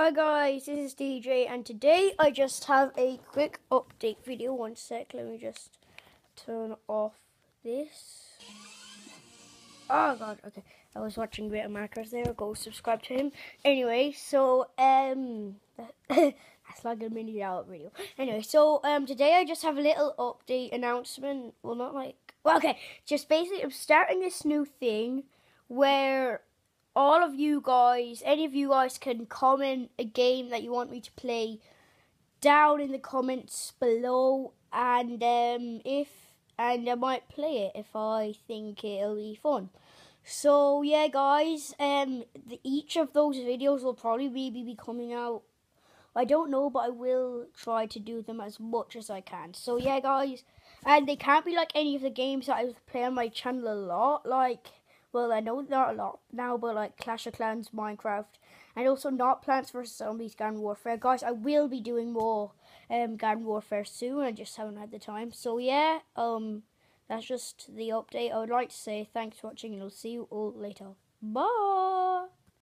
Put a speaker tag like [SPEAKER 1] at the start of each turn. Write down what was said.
[SPEAKER 1] Hi guys, this is DJ and today I just have a quick update video. One sec, let me just turn off this. Oh god, okay. I was watching Greater Markers there, go subscribe to him. Anyway, so um that's like a mini out video. Anyway, so um today I just have a little update announcement. Well not like well okay, just basically I'm starting this new thing where of you guys, any of you guys can comment a game that you want me to play down in the comments below and um, if and I might play it if I think it'll be fun. So yeah guys, um the, each of those videos will probably be, be coming out I don't know but I will try to do them as much as I can. So yeah guys, and they can't be like any of the games that I play on my channel a lot like well, I know not a lot now, but like Clash of Clans, Minecraft, and also not Plants vs Zombies, Garden Warfare. Guys, I will be doing more um Garden Warfare soon. I just haven't had the time. So yeah, um, that's just the update. I would like to say thanks for watching, and I'll see you all later. Bye.